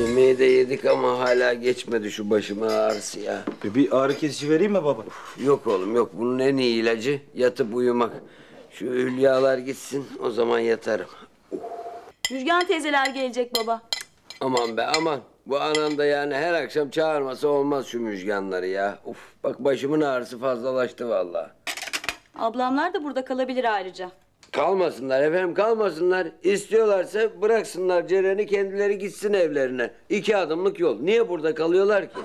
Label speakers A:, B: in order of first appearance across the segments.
A: Yemeği de yedik ama hala geçmedi şu başıma ağrısı ya.
B: E, Bir ağrı kesici vereyim mi baba?
A: Yok oğlum yok. Bunun en iyi ilacı yatıp uyumak. Şu hülyalar gitsin o zaman yatarım.
C: Müjgan teyzeler gelecek baba.
A: Aman be aman. Bu anan da yani her akşam çağırmasa olmaz şu müjganları ya. Uf bak başımın ağrısı fazlalaştı vallahi.
C: Ablamlar da burada kalabilir ayrıca.
A: Kalmasınlar efendim kalmasınlar. İstiyorlarsa bıraksınlar Ceren'i kendileri gitsin evlerine. İki adımlık yol. Niye burada kalıyorlar ki?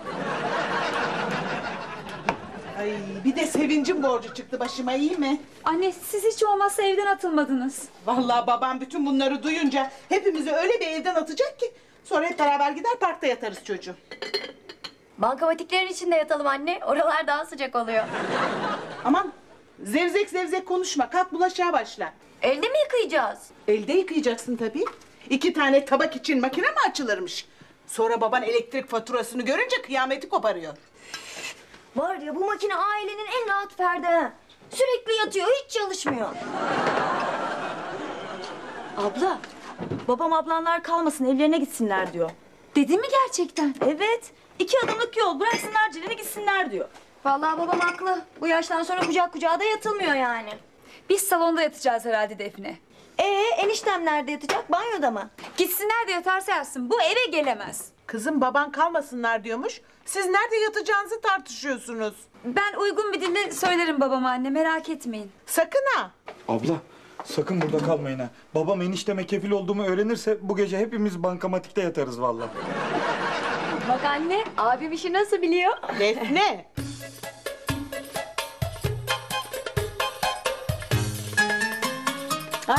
D: Ay bir de sevincim borcu çıktı başıma iyi mi?
E: Anne siz hiç olmazsa evden atılmadınız.
D: Vallahi babam bütün bunları duyunca hepimizi öyle bir evden atacak ki sonra hep beraber gider parkta yatarız çocuğu.
F: Bankamatiklerin içinde yatalım anne. Oralar daha sıcak oluyor.
D: Aman zevzek zevzek konuşma kalk bulaşığa başla.
F: Elde mi yıkayacağız?
D: Elde yıkayacaksın tabii. İki tane tabak için makine mi açılırmış? Sonra baban elektrik faturasını görünce kıyameti koparıyor.
F: Var ya bu makine ailenin en rahat ferdi. ha. Sürekli yatıyor, hiç çalışmıyor.
C: Abla, babam ablanlar kalmasın evlerine gitsinler diyor.
E: Dedi mi gerçekten?
C: Evet, iki adımlık yol bıraksınlar Ceren'e gitsinler diyor.
F: Vallahi babam haklı. Bu yaştan sonra kucak kucağa da yatılmıyor yani.
E: Biz salonda yatacağız herhalde Defne.
F: Ee eniştem nerede yatacak? Banyoda mı?
E: Gitsinler de yatarsa yatsın. Bu eve gelemez.
D: Kızım baban kalmasınlar diyormuş. Siz nerede yatacağınızı tartışıyorsunuz.
E: Ben uygun bir dille söylerim babama anne merak etmeyin.
D: Sakın ha.
B: Abla sakın burada kalmayın ha. Babam enişteme kefil olduğumu öğrenirse bu gece hepimiz bankamatikte yatarız vallahi.
F: Bak anne, abim işi nasıl biliyor?
D: Defne.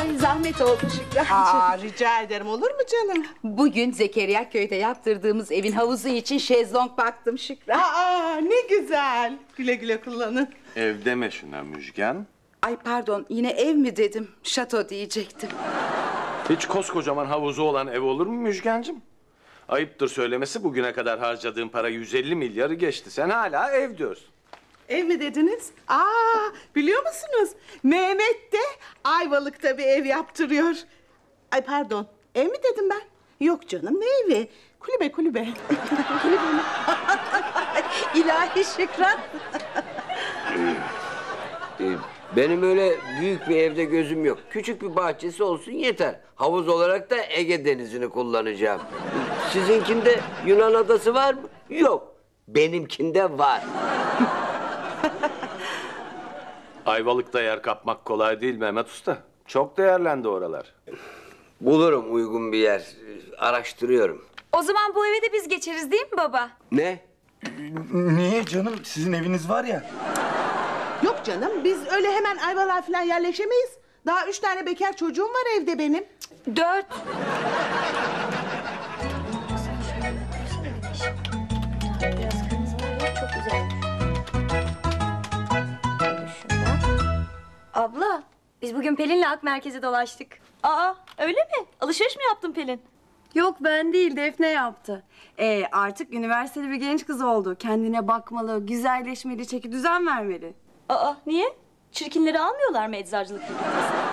G: Ay zahmet oldu Şükran.
D: Aa rica ederim olur mu canım?
G: Bugün Zekeriya köyde yaptırdığımız evin havuzu için şezlong baktım Şükran.
D: Aa ne güzel. Güle güle kullanın.
H: Ev deme şuna Müjgan.
G: Ay pardon yine ev mi dedim? Şato diyecektim.
H: Hiç koskocaman havuzu olan ev olur mu Müjgancığım? Ayıptır söylemesi bugüne kadar harcadığın para 150 milyarı geçti. Sen hala ev diyorsun.
D: Ev mi dediniz? Aa biliyor musunuz? Mehmet de Ayvalık'ta bir ev yaptırıyor. Ay pardon. Ev mi dedim ben? Yok canım ne evi? Kulübe kulübe. kulübe mi?
G: İlahi Şükran.
A: Ee, Benim öyle büyük bir evde gözüm yok. Küçük bir bahçesi olsun yeter. Havuz olarak da Ege Denizi'ni kullanacağım. Sizinkinde Yunan adası var mı? Yok. Benimkinde var.
H: Ayvalık'ta yer kapmak kolay değil Mehmet Usta. Çok değerlendi oralar.
A: Bulurum uygun bir yer. Araştırıyorum.
E: O zaman bu eve de biz geçeriz değil mi baba?
A: Ne?
B: Niye canım? Sizin eviniz var ya.
D: Yok canım biz öyle hemen Ayvalık'a falan yerleşemeyiz. Daha üç tane bekar çocuğum var evde benim.
E: Dört.
F: Biz bugün Pelin'le Ak Merkez'e dolaştık.
C: Aa, öyle mi? Alışveriş mi yaptın Pelin?
I: Yok ben değil Defne yaptı. Ee, artık üniversiteli bir genç kız oldu. Kendine bakmalı, güzelleşmeli, çeki düzen vermeli.
C: Aa, niye? Çirkinleri almıyorlar mı eczacılık fakültesine?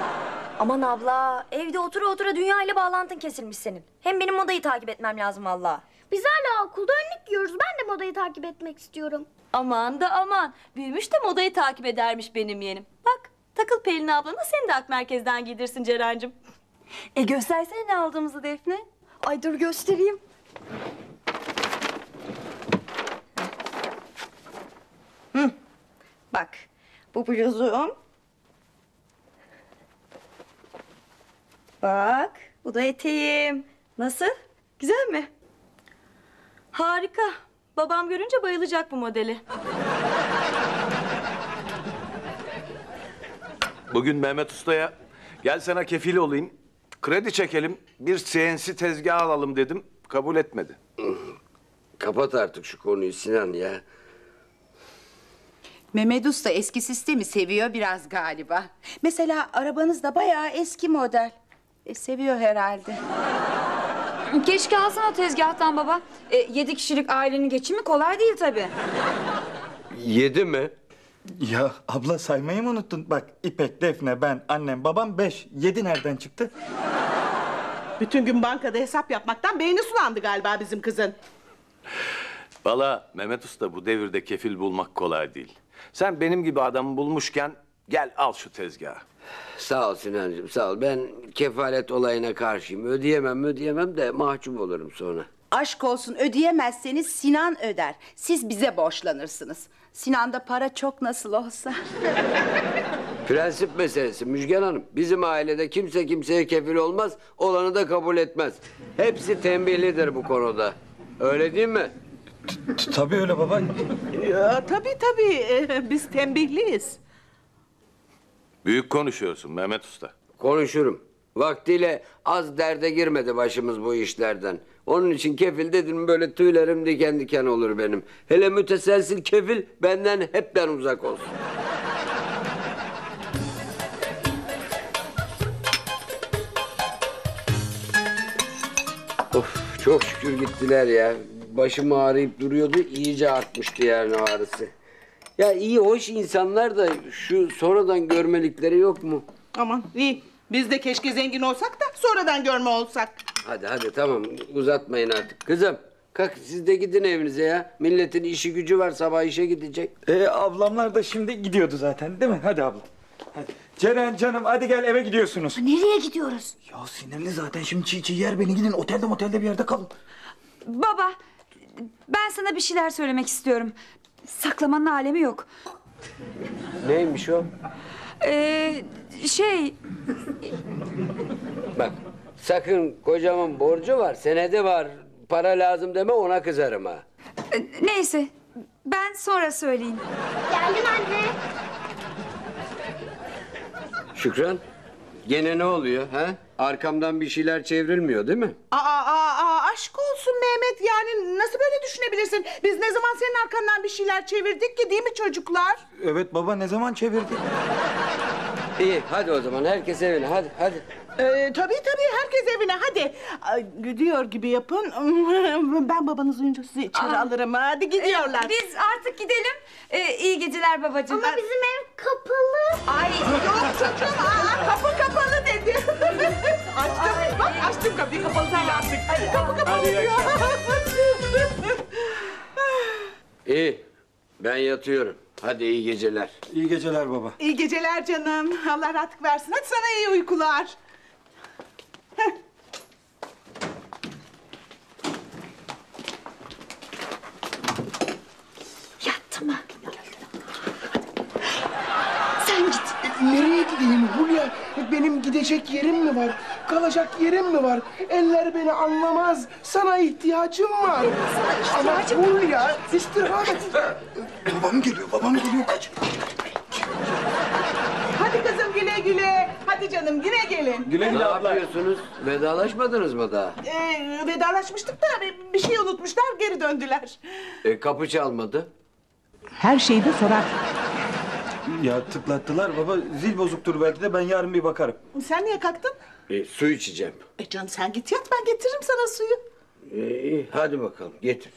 F: Aman abla, evde otura otura dünya ile bağlantın kesilmiş senin. Hem benim modayı takip etmem lazım valla.
J: Biz hala okulda önlük giyiyoruz. Ben de modayı takip etmek istiyorum.
C: Aman da aman. Büyümüş de modayı takip edermiş benim yeğenim. Bak, Pelin ablana seni de ak merkezden giydirsin Ceren'cim.
I: E göstersene ne aldığımızı Defne.
F: Ay dur göstereyim. Hı. Bak, bu bluzum. Bak, bu da eteğim. Nasıl? Güzel mi?
C: Harika. Babam görünce bayılacak bu modeli.
H: Bugün Mehmet Usta'ya gel sana kefil olayım, kredi çekelim, bir CNC tezgah alalım dedim. Kabul etmedi.
A: Kapat artık şu konuyu Sinan ya.
G: Mehmet Usta eski sistemi seviyor biraz galiba. Mesela arabanız da bayağı eski model. E, seviyor herhalde.
E: Keşke alsan o tezgahtan baba. E, yedi kişilik ailenin geçimi kolay değil tabii.
A: Yedi mi?
B: Ya abla saymayı mı unuttun? Bak İpek, Defne, ben, annem, babam beş. Yedi nereden çıktı?
D: Bütün gün bankada hesap yapmaktan beyni sulandı galiba bizim kızın.
H: Valla Mehmet Usta bu devirde kefil bulmak kolay değil. Sen benim gibi adamı bulmuşken gel al şu tezgahı.
A: Sağ ol Sinancığım sağ ol. Ben kefalet olayına karşıyım. Ödeyemem ödeyemem de mahcup olurum sonra.
G: Aşk olsun ödeyemezseniz Sinan öder. Siz bize borçlanırsınız. Sinan'da para çok nasıl olsa.
A: Prensip meselesi Müjgan Hanım. Bizim ailede kimse kimseye kefil olmaz, olanı da kabul etmez. Hepsi tembihlidir bu konuda. Öyle değil mi?
B: T- Tabii öyle baba.
D: Ya, tabii tabii ee, biz tembihliyiz.
H: Büyük konuşuyorsun Mehmet Usta.
A: Konuşurum. Vaktiyle az derde girmedi başımız bu işlerden. Onun için kefil dedim böyle tüylerim diken diken olur benim. Hele müteselsil kefil benden hepten uzak olsun. Of çok şükür gittiler ya. Başım ağrıyıp duruyordu iyice artmıştı yani ağrısı. Ya iyi hoş insanlar da şu sonradan görmelikleri yok mu?
D: Aman iyi. Biz de keşke zengin olsak da sonradan görme olsak.
A: Hadi hadi tamam uzatmayın artık. Kızım kalk siz de gidin evinize ya. Milletin işi gücü var sabah işe gidecek.
B: Ee, ablamlar da şimdi gidiyordu zaten değil mi? Hadi abla. Hadi. Ceren canım hadi gel eve gidiyorsunuz.
J: Nereye gidiyoruz?
B: Ya sinirli zaten şimdi çiğ çiğ yer beni gidin otelde motelde bir yerde kalın.
E: Baba ben sana bir şeyler söylemek istiyorum. Saklamanın alemi yok.
A: Neymiş o?
E: Ee, şey
A: Bak sakın kocamın borcu var senedi var para lazım deme ona kızarım ha.
E: neyse ben sonra söyleyeyim.
J: Geldim anne.
A: Şükran gene ne oluyor ha? Arkamdan bir şeyler çevrilmiyor değil mi?
D: Aa, aa, aa, aşk olsun Mehmet yani nasıl böyle düşünebilirsin? Biz ne zaman senin arkandan bir şeyler çevirdik ki değil mi çocuklar?
B: Evet baba ne zaman çevirdi?
A: İyi hadi o zaman herkes evine hadi hadi.
D: Ee, tabii tabii herkes evine hadi. Ay, gidiyor gibi yapın. Ben babanız uyunca sizi içeri alırım. Hadi gidiyorlar.
E: Biz artık gidelim. Ee, iyi geceler babacığım.
J: Ama bizim ev kapalı.
E: Ay
D: Yok çocuğum aa, kapı kapalı dedi. açtım bak açtım kapıyı kapalı değil artık. Kapı kapalı diyor.
A: İyi ben yatıyorum. Hadi iyi geceler.
B: İyi geceler baba.
D: İyi geceler canım. Allah rahatlık versin. Hadi sana iyi uykular. Heh.
J: Yattı mı? Sen git.
K: Nereye gideyim Hulya? Benim gidecek yerim mi var? Kalacak yerim mi var? Eller beni anlamaz. Sana ihtiyacım var. Ama Hulya istirahat et.
B: Babam geliyor babam geliyor kaç.
D: Hadi kızım güle güle. Hadi canım yine gelin.
B: Güle
A: Ne
B: güle abla.
A: yapıyorsunuz? Vedalaşmadınız mı daha?
D: Ee, vedalaşmıştık da bir- bir şey unutmuşlar geri döndüler.
A: E, kapı çalmadı.
D: Her şeyi de sorar.
B: Ya tıklattılar baba zil bozuktur belki de ben yarın bir bakarım.
D: Sen niye kalktın?
A: E, su içeceğim.
D: E canım sen git yat ben getiririm sana suyu.
A: E, iyi hadi bakalım getir.